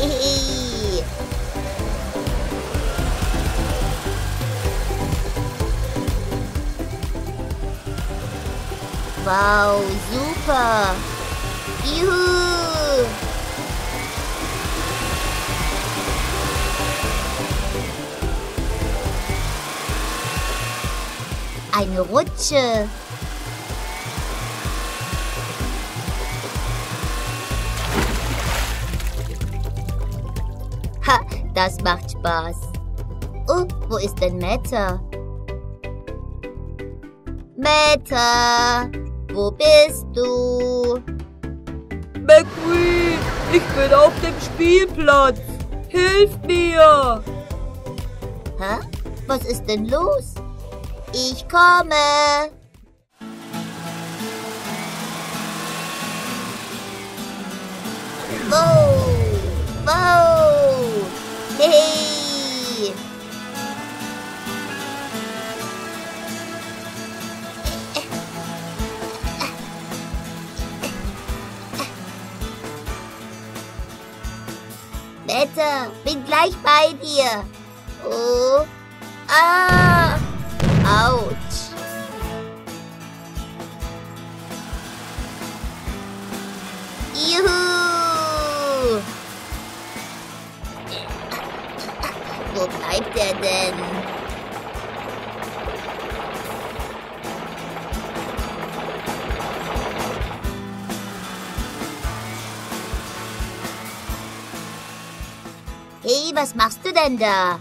Wow, super. Juhu. Eine Rutsche. Ha, das macht Spaß. Oh, wo ist denn Meta? Meta, wo bist du? McQueen, ich bin auf dem Spielplatz. Hilf mir! Hä? Was ist denn los? Ich komme. Wow! Wetter, bin gleich bei dir. Oh. Ah! Autsch! Juhu! Wo bleibt er denn? Hey, was machst du denn da?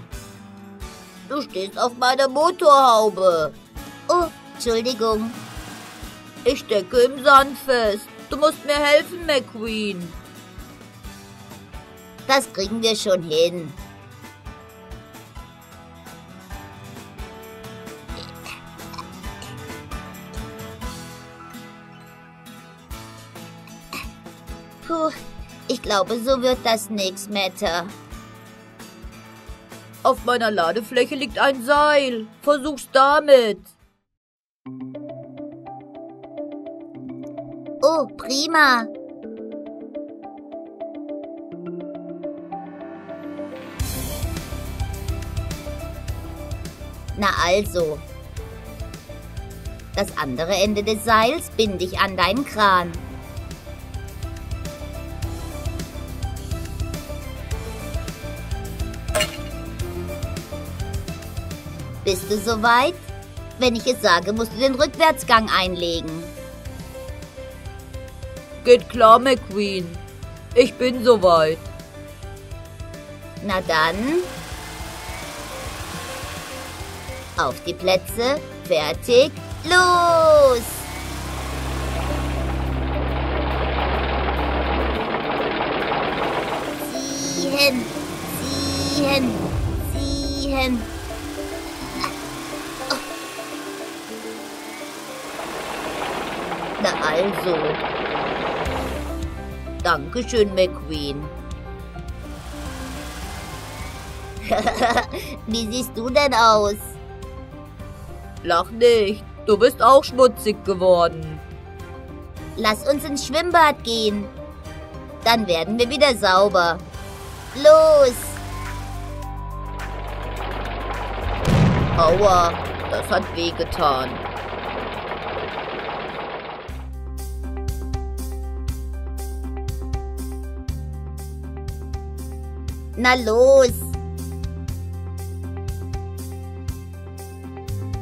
Du stehst auf meiner Motorhaube. Oh, Entschuldigung. Ich stecke im Sand fest. Du musst mir helfen, McQueen. Das kriegen wir schon hin. Puh, ich glaube, so wird das nix, Mette. Auf meiner Ladefläche liegt ein Seil. Versuch's damit. Oh, prima. Na also. Das andere Ende des Seils binde ich an deinen Kran. Bist du soweit? Wenn ich es sage, musst du den Rückwärtsgang einlegen. Geht klar, McQueen. Ich bin soweit. Na dann. Auf die Plätze. Fertig. Los! Na also. Dankeschön, McQueen. Wie siehst du denn aus? Lach nicht. Du bist auch schmutzig geworden. Lass uns ins Schwimmbad gehen. Dann werden wir wieder sauber. Los! Aua, das hat wehgetan. Na los!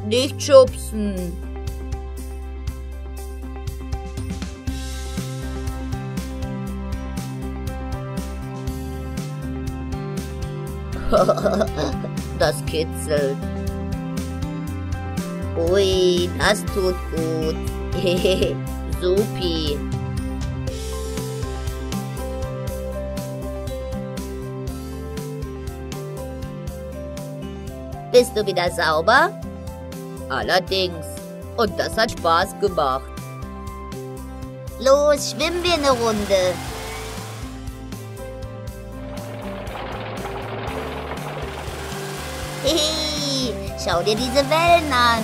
Nicht schubsen. das kitzelt. Ui, das tut gut. Supi. Bist du wieder sauber? Allerdings. Und das hat Spaß gemacht. Los, schwimmen wir eine Runde. Hey, schau dir diese Wellen an.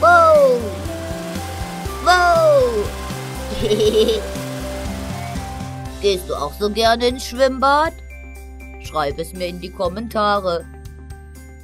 Wow. Wow. Gehst du auch so gerne ins Schwimmbad? Schreib es mir in die Kommentare.